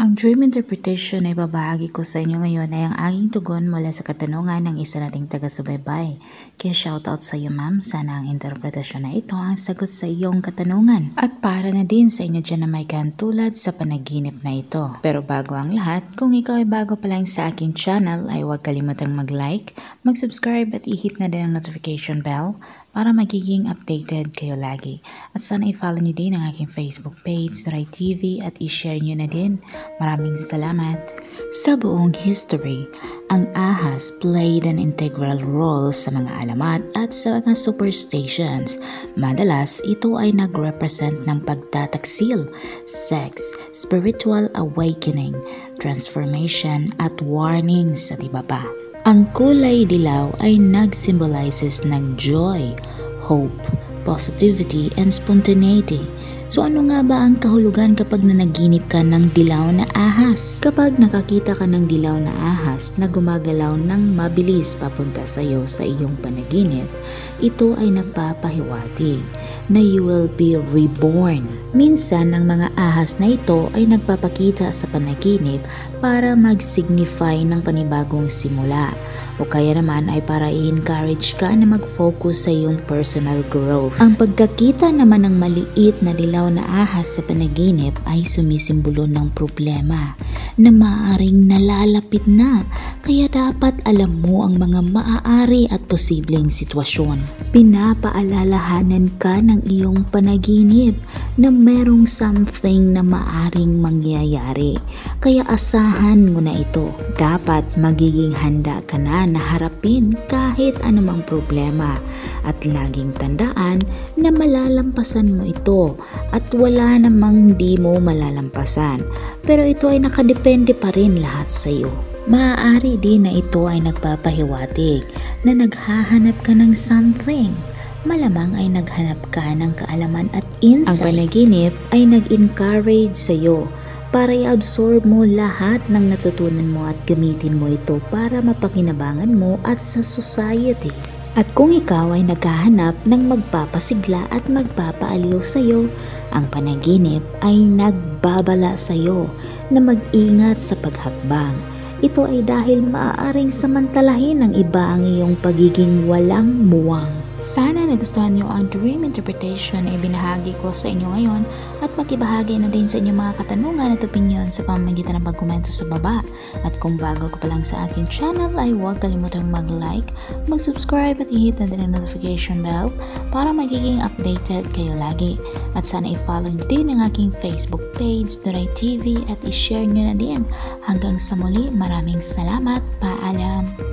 Ang dream interpretation na ibabahagi ko sa inyo ngayon ay ang aking tugon mula sa katanungan ng isa nating taga-subaybay. Kaya shoutout sa iyo ma'am, sana ang interpretasyon na ito ang sagot sa iyong katanungan. At para na din sa inyo dyan na may tulad sa panaginip na ito. Pero bago ang lahat, kung ikaw ay bago pa lang sa aking channel ay huwag kalimutang mag-like, mag-subscribe at i-hit na din ang notification bell para magiging updated kayo lagi. At sana i-follow nyo din ang aking Facebook page, Rai TV at i-share nyo na din. Maraming salamat. Sa buong history, ang ahas played an integral role sa mga alamat at sa mga superstitions. Madalas, ito ay nag-represent ng pagtataksil, sex, spiritual awakening, transformation at warnings at iba pa. Ang kulay dilaw ay nag-symbolizes ng joy, hope, positivity, and spontaneity. So ano nga ba ang kahulugan kapag nanaginip ka ng dilaw na ahas? Kapag nakakita ka ng dilaw na ahas na gumagalaw ng mabilis papunta sa iyo sa iyong panaginip, ito ay nagpapahiwati na you will be reborn. Minsan ang mga ahas na ito ay nagpapakita sa panaginip para mag-signify ng panibagong simula o kaya naman ay para i-encourage ka na mag-focus sa iyong personal growth. Ang pagkakita naman ng maliit na dilaw ilaw na ahas sa panaginip ay sumisimbolo ng problema na maaaring nalalapit na kaya dapat alam mo ang mga maaari at posibleng sitwasyon. Pinapaalalahanan ka ng iyong panaginip na merong something na maaring mangyayari kaya asahan mo na ito. Dapat magiging handa ka na na harapin kahit anumang problema at laging tandaan na malalampasan mo ito at wala namang hindi mo malalampasan. Pero ito ay nakadepende pa rin lahat sa iyo. Maaari din na ito ay nagpapahiwatig na naghahanap ka ng something. Malamang ay naghanap ka ng kaalaman at insight. Ang panaginip ay nag-encourage sa iyo para i-absorb mo lahat ng natutunan mo at gamitin mo ito para mapakinabangan mo at sa society. At kung ikaw ay naghahanap ng magpapasigla at magpapaaliw sa iyo, ang panaginip ay nagbabala sa iyo na mag-ingat sa paghakbang. Ito ay dahil maaaring samantalahin ng iba ang iyong pagiging walang muwang. Sana nagustuhan niyo ang dream interpretation na ibinahagi ko sa inyo ngayon at makibahagi na din sa inyong mga katanungan at opinion sa pamamagitan ng pagkomento sa baba. At kung bago ka pa lang sa akin channel ay huwag kalimutang mag-like, mag-subscribe at i-hit na din ang notification bell para magiging updated kayo lagi. At sana i-follow niyo din ang aking Facebook page, Duray TV at i-share niyo na din. Hanggang sa muli, maraming salamat. Paalam!